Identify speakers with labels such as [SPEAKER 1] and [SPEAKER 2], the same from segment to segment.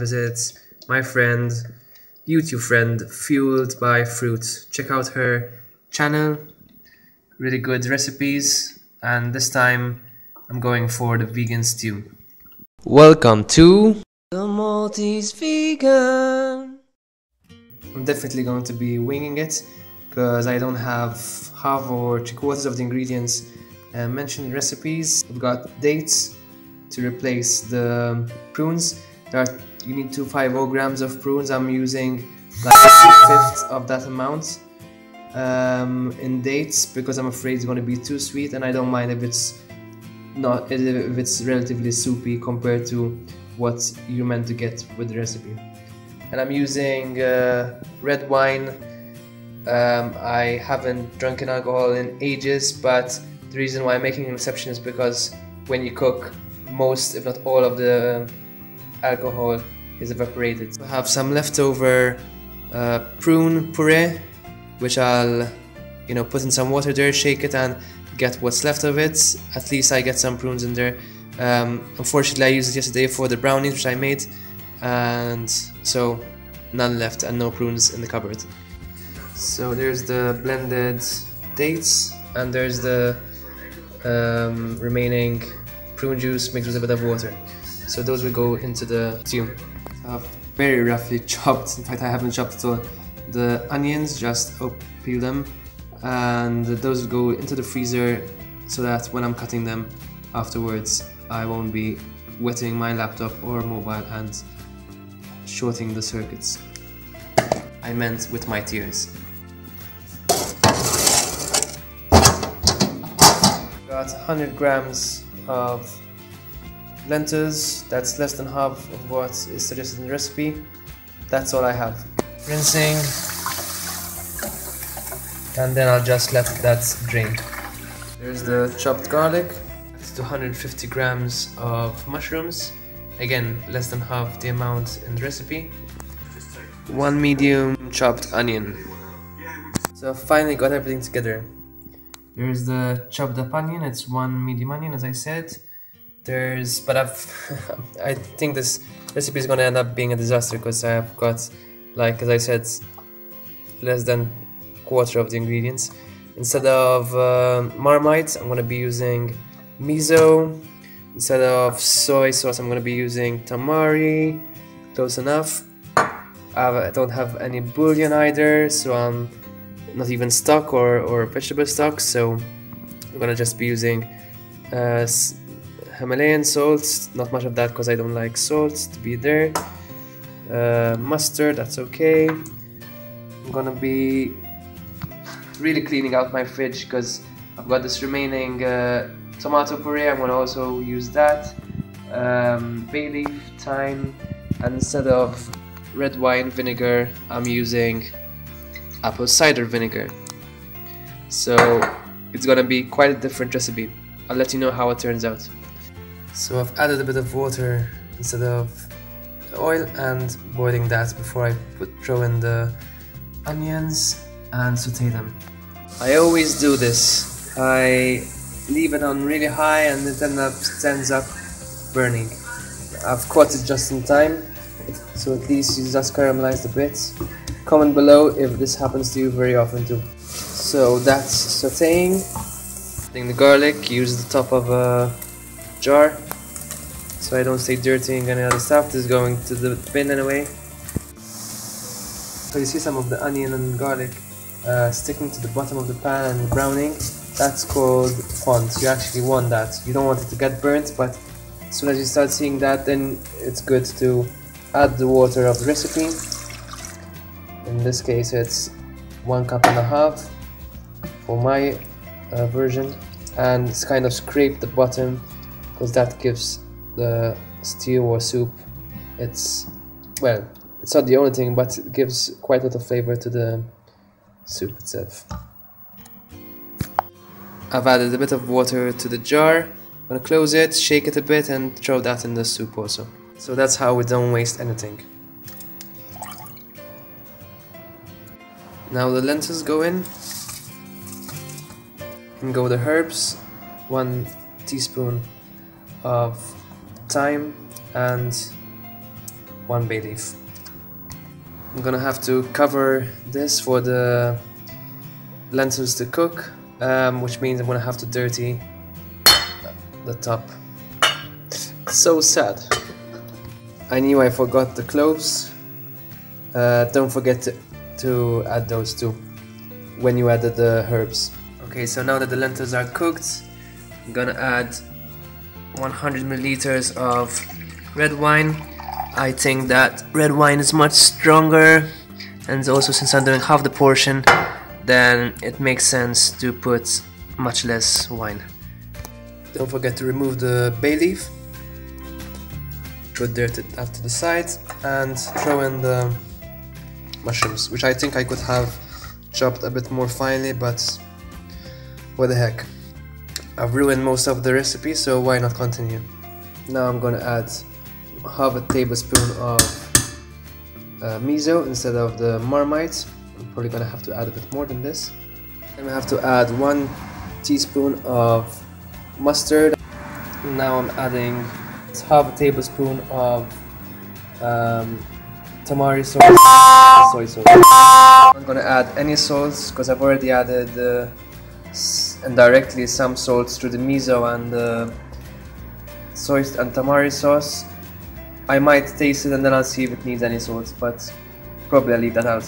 [SPEAKER 1] visit my friend, YouTube friend, Fueled by Fruits. Check out her channel, really good recipes, and this time I'm going for the vegan stew. Welcome to the Maltese Vegan. I'm definitely going to be winging it because I don't have half or three quarters of the ingredients uh, mentioned in recipes. I've got dates to replace the prunes. You need to 50 grams of prunes. I'm using like a fifth of that amount um, in dates because I'm afraid it's going to be too sweet, and I don't mind if it's not if it's relatively soupy compared to what you're meant to get with the recipe. And I'm using uh, red wine. Um, I haven't drunken alcohol in ages, but the reason why I'm making an exception is because when you cook, most, if not all, of the alcohol is evaporated. I have some leftover uh, prune puree, which I'll, you know, put in some water there, shake it, and get what's left of it. At least I get some prunes in there. Um, unfortunately, I used it yesterday for the brownies which I made, and so none left and no prunes in the cupboard. So there's the blended dates, and there's the um, remaining prune juice mixed with a bit of water. So those will go into the stew. Very roughly chopped, in fact I haven't chopped at all, the onions, just peel them and those go into the freezer so that when I'm cutting them afterwards I won't be wetting my laptop or mobile and shorting the circuits. I meant with my tears. Got 100 grams of lentils, that's less than half of what is suggested in the recipe. That's all I have. Rinsing, and then I'll just let that drain. There's the chopped garlic, it's 250 grams of mushrooms, again less than half the amount in the recipe. One medium chopped onion. So I've finally got everything together. There's the chopped up onion, it's one medium onion as I said. There's, but I've, I think this recipe is gonna end up being a disaster because I've got, like as I said, less than quarter of the ingredients. Instead of uh, Marmite, I'm gonna be using miso. Instead of soy sauce, I'm gonna be using tamari. Close enough. I don't have any bouillon either, so I'm not even stock or, or vegetable stock, so I'm gonna just be using uh, Himalayan salt, not much of that because I don't like salt to be there. Uh, mustard, that's okay. I'm gonna be really cleaning out my fridge because I've got this remaining uh, tomato puree. I'm gonna also use that. Um, bay leaf, thyme, and instead of red wine vinegar, I'm using apple cider vinegar. So it's gonna be quite a different recipe. I'll let you know how it turns out. So I've added a bit of water instead of oil and boiling that before I put throw in the onions and saute them. I always do this. I leave it on really high and it ends up, ends up burning. I've caught it just in time, so at least you just caramelized a bit. Comment below if this happens to you very often too. So that's sauteing. Adding the garlic, use the top of a jar so I don't stay dirty and any other stuff. This is going to the bin anyway. So you see some of the onion and garlic uh, sticking to the bottom of the pan and browning. That's called fond. You actually want that. You don't want it to get burnt, but as soon as you start seeing that, then it's good to add the water of the recipe. In this case, it's one cup and a half for my uh, version, and it's kind of scrape the bottom because that gives the stew or soup it's well it's not the only thing but it gives quite a lot of flavor to the soup itself. I've added a bit of water to the jar. I'm gonna close it shake it a bit and throw that in the soup also. So that's how we don't waste anything. Now the lentils go in. And go the herbs. One teaspoon of thyme and one bay leaf. I'm gonna have to cover this for the lentils to cook, um, which means I'm gonna have to dirty the top. So sad. I knew I forgot the cloves. Uh, don't forget to, to add those too when you added the herbs. Okay, so now that the lentils are cooked, I'm gonna add 100 milliliters of red wine. I think that red wine is much stronger and also since I'm doing half the portion then it makes sense to put much less wine. Don't forget to remove the bay leaf. Throw dirt off to the side and throw in the mushrooms, which I think I could have chopped a bit more finely, but what the heck. I've ruined most of the recipe, so why not continue? Now I'm gonna add half a tablespoon of uh, miso instead of the marmite. I'm probably gonna have to add a bit more than this. And I have to add one teaspoon of mustard. Now I'm adding half a tablespoon of um, tamari sauce, soy sauce. I'm gonna add any sauce because I've already added uh, indirectly some salts to the miso and the soy and tamari sauce. I might taste it and then I'll see if it needs any salts, but probably I'll leave that out.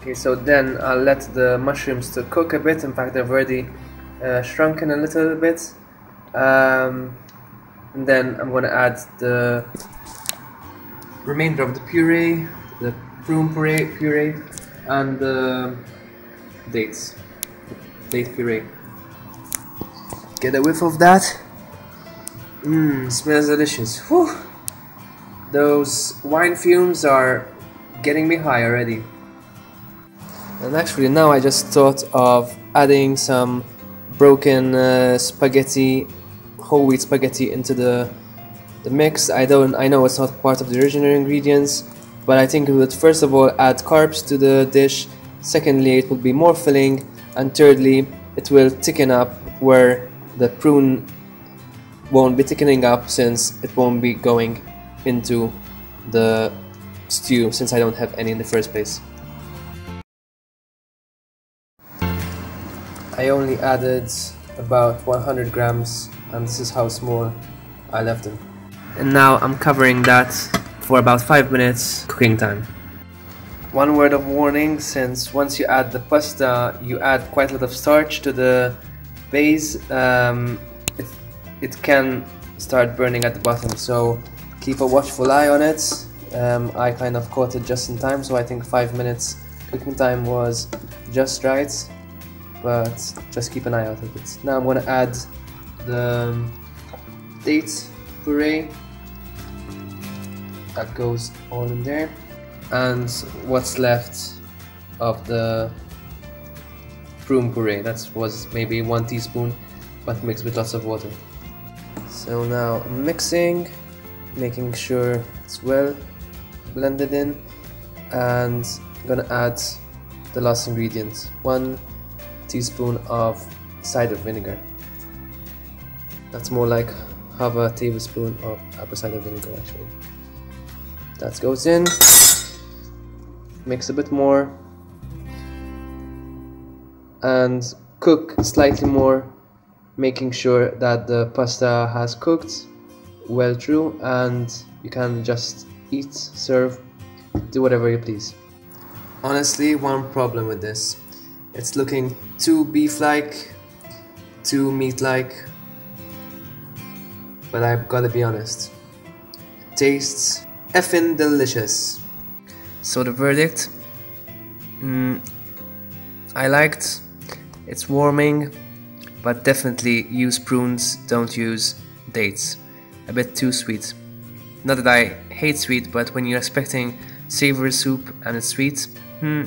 [SPEAKER 1] Okay, so then I'll let the mushrooms to cook a bit. In fact, they've already uh, shrunken a little bit. Um, and then I'm to add the remainder of the puree, the prune puree, puree and the dates, date puree. Get a whiff of that. Mmm, smells delicious. Whew. Those wine fumes are getting me high already. And actually now I just thought of adding some broken uh, spaghetti, whole wheat spaghetti into the the mix. I don't I know it's not part of the original ingredients, but I think it would first of all add carbs to the dish, secondly it will be more filling, and thirdly it will thicken up where the prune won't be thickening up since it won't be going into the stew since I don't have any in the first place. I only added about 100 grams and this is how small I left them. And now I'm covering that for about 5 minutes cooking time. One word of warning since once you add the pasta you add quite a lot of starch to the base um, it, it can start burning at the bottom. So keep a watchful eye on it. Um, I kind of caught it just in time so I think 5 minutes cooking time was just right but just keep an eye out of it. Now I'm going to add the dates puree that goes all in there and what's left of the prune puree that was maybe one teaspoon but mixed with lots of water so now mixing making sure it's well blended in and I'm gonna add the last ingredient one teaspoon of cider vinegar. That's more like half a tablespoon of apple cider vinegar actually. That goes in, mix a bit more, and cook slightly more, making sure that the pasta has cooked well through and you can just eat, serve, do whatever you please. Honestly, one problem with this it's looking too beef-like, too meat-like, but I've gotta be honest. It tastes effing delicious. So the verdict, mm, I liked, it's warming, but definitely use prunes, don't use dates. A bit too sweet. Not that I hate sweet, but when you're expecting savory soup and it's sweet, hmm,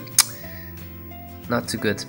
[SPEAKER 1] not too good.